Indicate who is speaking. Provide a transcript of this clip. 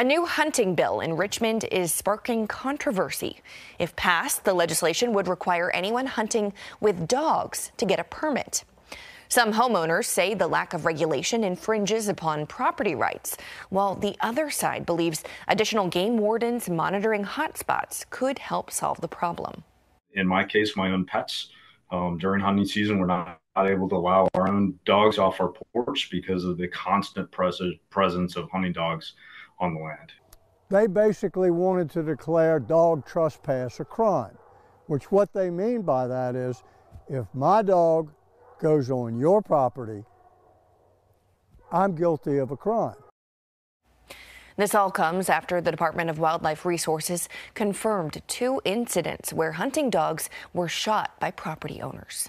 Speaker 1: A new hunting bill in Richmond is sparking controversy. If passed, the legislation would require anyone hunting with dogs to get a permit. Some homeowners say the lack of regulation infringes upon property rights, while the other side believes additional game wardens monitoring hotspots could help solve the problem.
Speaker 2: In my case, my own pets, um, during hunting season, we're not able to allow our own dogs off our porch because of the constant pres- presence of hunting dogs on the land.
Speaker 3: They basically wanted to declare dog trespass a crime, which what they mean by that is if my dog goes on your property, I'm guilty of a crime.
Speaker 1: This all comes after the Department of Wildlife Resources confirmed two incidents where hunting dogs were shot by property owners.